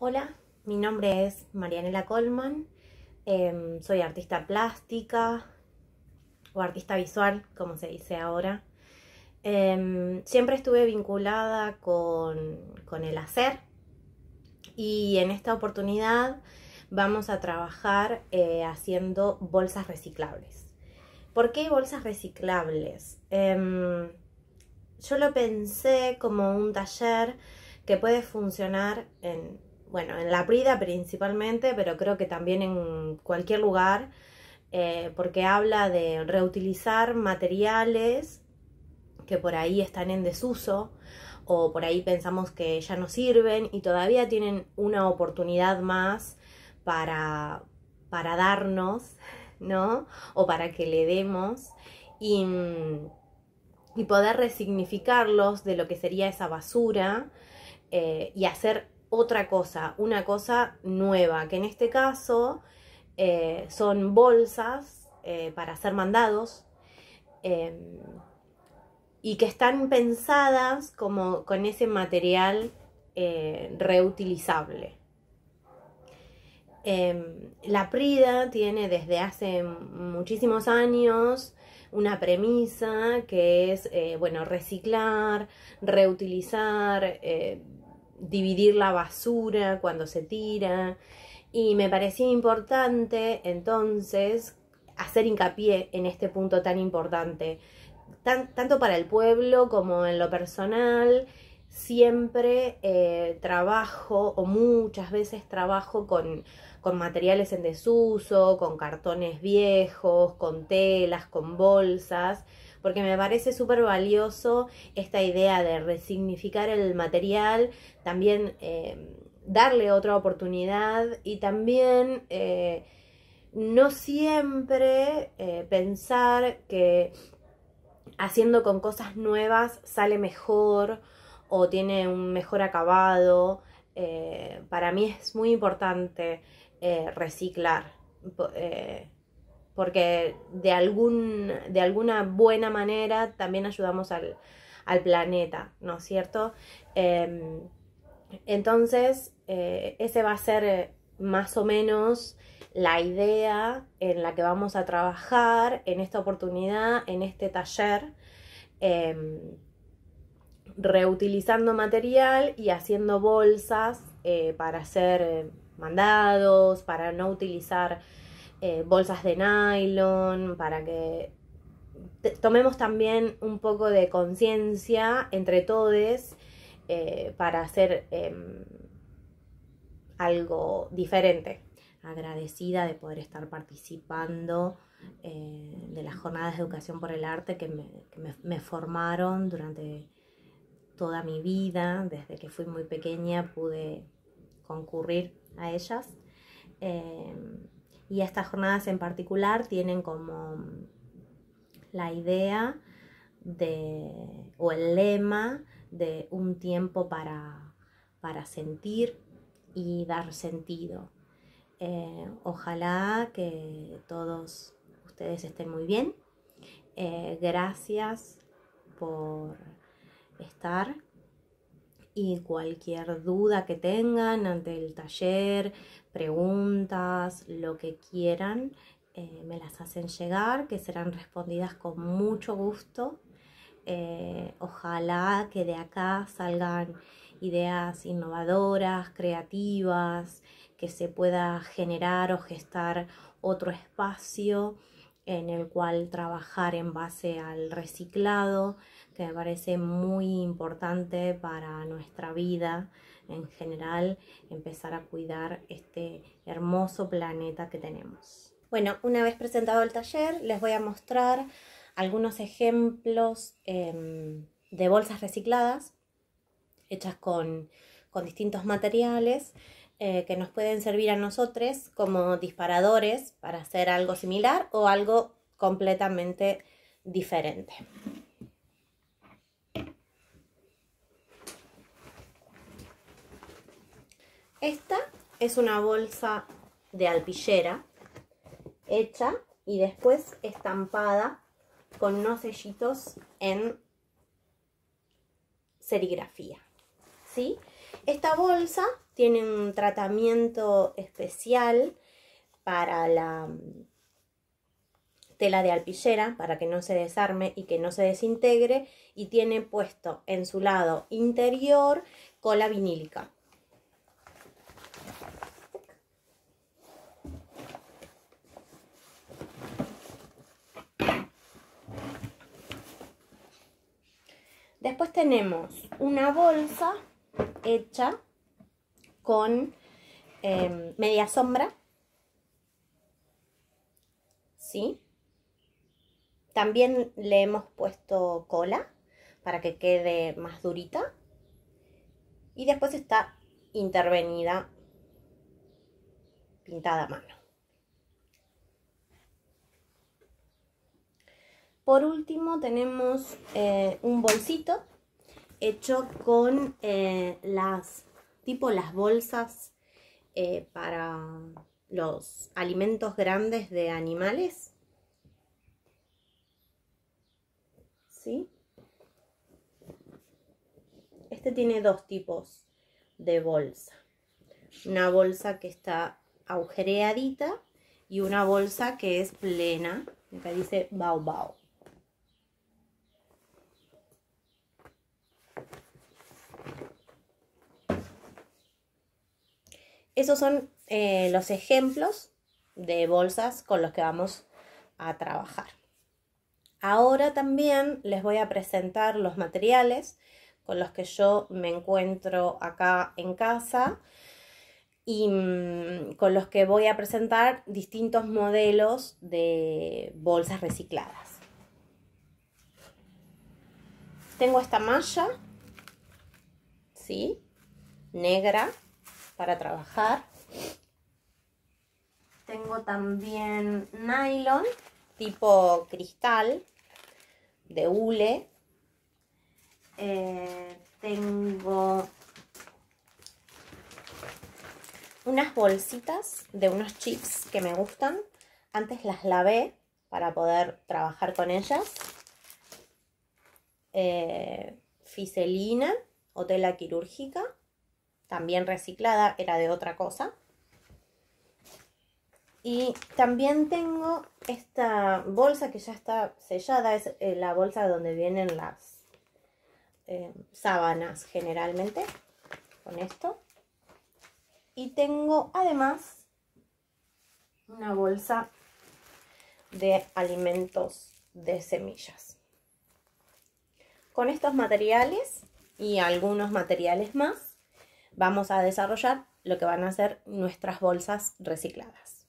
Hola, mi nombre es Marianela Colman, em, soy artista plástica o artista visual, como se dice ahora. Em, siempre estuve vinculada con, el hacer y en esta oportunidad vamos a trabajar eh, haciendo bolsas reciclables. ¿Por qué bolsas reciclables? Em, yo lo pensé como un taller que puede funcionar en, bueno, en la Prida principalmente, pero creo que también en cualquier lugar, eh, porque habla de reutilizar materiales que por ahí están en desuso o por ahí pensamos que ya no sirven y todavía tienen una oportunidad más para, para darnos, ¿no? O para que le demos y, y poder resignificarlos de lo que sería esa basura eh, y hacer otra cosa, una cosa nueva, que en este caso eh, son bolsas eh, para ser mandados em, y que están pensadas como con ese material reutilizable. Em, la Prida tiene desde hace muchísimos años una premisa que es, bueno, reciclar, reutilizar, dividir la basura cuando se tira. Y me parecía importante entonces hacer hincapié en este punto tan importante, tanto para el pueblo como en lo personal. Siempre eh, trabajo o muchas veces trabajo con, con materiales en desuso, con cartones viejos, con telas, con bolsas porque me parece súper valioso esta idea de resignificar el material, también eh, darle otra oportunidad y también eh, no siempre eh, pensar que haciendo con cosas nuevas sale mejor o tiene un mejor acabado. para mí es muy importante reciclar porque de, algún, de alguna buena manera también ayudamos al, planeta, ¿no es cierto? Em, entonces, eh, ese va a ser eh, más o menos la idea en la que vamos a trabajar en esta oportunidad, en este taller, em, reutilizando material y haciendo bolsas eh, para hacer mandados, para no utilizar eh, bolsas de nylon, para que tomemos también un poco de conciencia entre todos eh, para hacer em, algo diferente. Agradecida de poder estar participando eh, de las jornadas de educación por el arte que, me, formaron durante toda mi vida, desde que fui muy pequeña pude concurrir a ellas. Em, y estas jornadas en particular tienen como la idea de, o el lema de un tiempo para, para sentir y dar sentido. Eh, ojalá que todos ustedes estén muy bien. Eh, gracias por estar y cualquier duda que tengan ante el taller, preguntas, lo que quieran, eh, me las hacen llegar, que serán respondidas con mucho gusto. Eh, ojalá que de acá salgan ideas innovadoras, creativas, que se pueda generar o gestar otro espacio en el cual trabajar en base al reciclado, que me parece muy importante para nuestra vida en general, empezar a cuidar este hermoso planeta que tenemos. Bueno, una vez presentado el taller, les voy a mostrar algunos ejemplos em, de bolsas recicladas hechas con, distintos materiales eh, que nos pueden servir a nosotros como disparadores para hacer algo similar o algo completamente diferente. Esta es una bolsa de alpillera hecha y después estampada con unos sellitos en serigrafía. ¿sí? Esta bolsa Tiene un tratamiento especial para la mm, tela de alpillera para que no se desarme y que no se desintegre y tiene puesto en su lado interior cola vinílica. Después tenemos una bolsa hecha con em, media sombra. ¿Sí? También le hemos puesto cola para que quede más durita. Y después está intervenida, pintada a mano. Por último tenemos eh, un bolsito hecho con eh, las tipo las bolsas eh, para los alimentos grandes de animales. ¿Sí? Este tiene dos tipos de bolsa. Una bolsa que está agujereadita y una bolsa que es plena. Acá dice bao bao. Esos son eh, los ejemplos de bolsas con los que vamos a trabajar. Ahora también les voy a presentar los materiales con los que yo me encuentro acá en casa y mm, con los que voy a presentar distintos modelos de bolsas recicladas. Tengo esta malla, ¿sí? Negra, para trabajar. Tengo también nylon tipo cristal de hule. Eh, tengo unas bolsitas de unos chips que me gustan. Antes las lavé para poder trabajar con ellas. Eh, fiselina o tela quirúrgica también reciclada, era de otra cosa. Y también tengo esta bolsa que ya está sellada, es eh, la bolsa donde vienen las eh, sábanas generalmente, con esto. Y tengo además una bolsa de alimentos de semillas. Con estos materiales y algunos materiales más vamos a desarrollar lo que van a ser nuestras bolsas recicladas.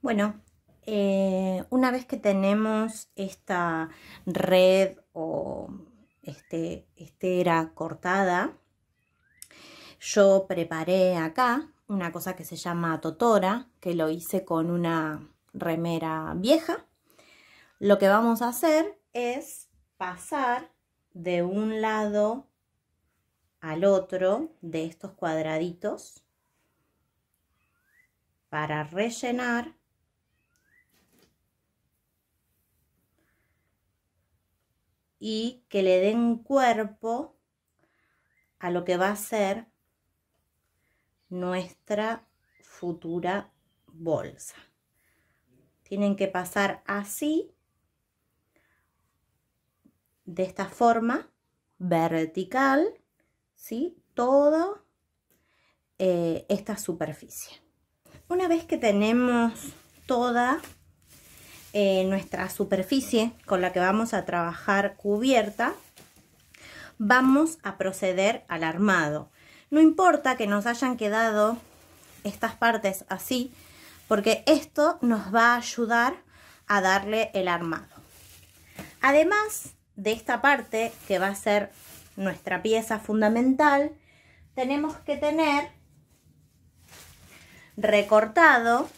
Bueno, eh, una vez que tenemos esta red o este, estera cortada, yo preparé acá una cosa que se llama totora, que lo hice con una remera vieja. Lo que vamos a hacer es pasar de un lado al otro de estos cuadraditos para rellenar y que le den cuerpo a lo que va a ser nuestra futura bolsa. Tienen que pasar así, de esta forma, vertical, ¿sí? Toda eh, esta superficie. Una vez que tenemos toda eh, nuestra superficie con la que vamos a trabajar cubierta, vamos a proceder al armado. No importa que nos hayan quedado estas partes así, porque esto nos va a ayudar a darle el armado. Además de esta parte que va a ser nuestra pieza fundamental, tenemos que tener recortado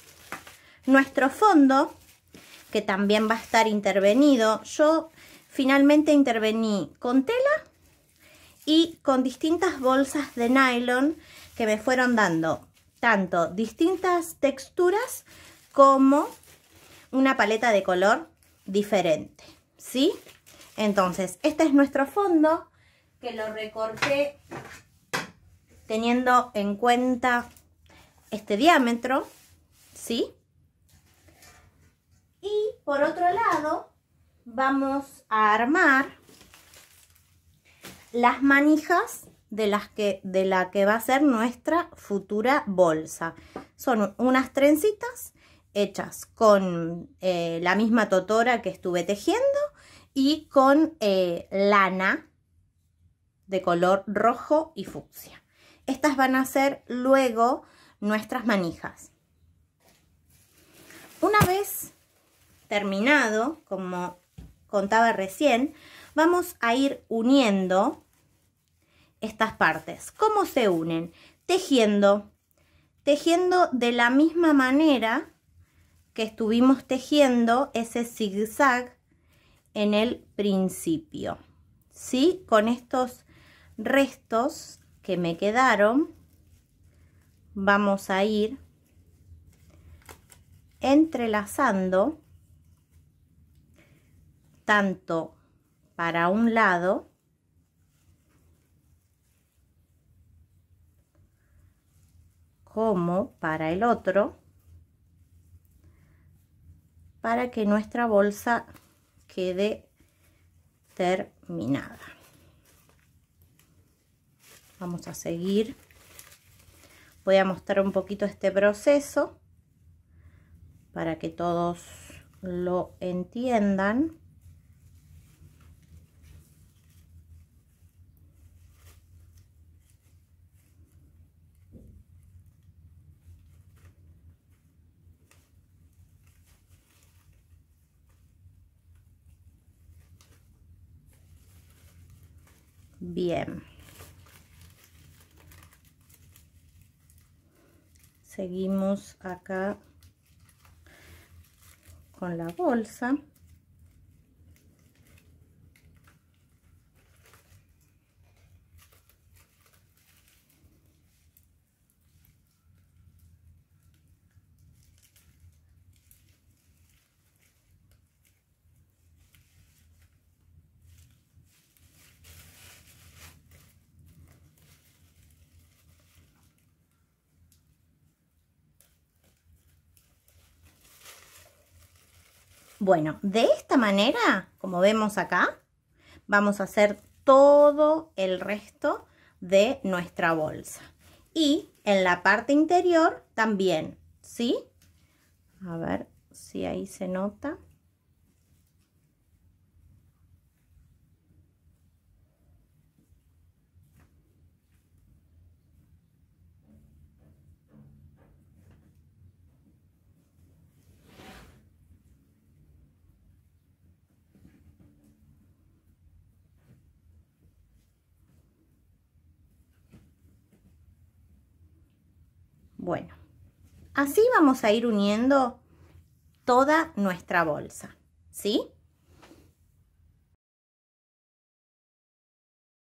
nuestro fondo, que también va a estar intervenido. Yo finalmente intervení con tela y con distintas bolsas de nylon que me fueron dando tanto distintas texturas como una paleta de color diferente, ¿sí? Entonces, este es nuestro fondo que lo recorté teniendo en cuenta este diámetro, ¿sí? Y por otro lado, vamos a armar las manijas de, las que, de la que va a ser nuestra futura bolsa. Son unas trencitas hechas con eh, la misma totora que estuve tejiendo y con eh, lana de color rojo y fucsia. Estas van a ser luego nuestras manijas. Una vez terminado, como contaba recién, vamos a ir uniendo estas partes. ¿Cómo se unen? Tejiendo. Tejiendo de la misma manera que estuvimos tejiendo ese zigzag en el principio. ¿Sí? Con estos restos que me quedaron, vamos a ir entrelazando tanto para un lado como para el otro para que nuestra bolsa quede terminada vamos a seguir voy a mostrar un poquito este proceso para que todos lo entiendan Bien. Seguimos acá con la bolsa. Bueno, de esta manera, como vemos acá, vamos a hacer todo el resto de nuestra bolsa. Y en la parte interior también, ¿sí? A ver si ahí se nota. Bueno, así vamos a ir uniendo toda nuestra bolsa, ¿sí?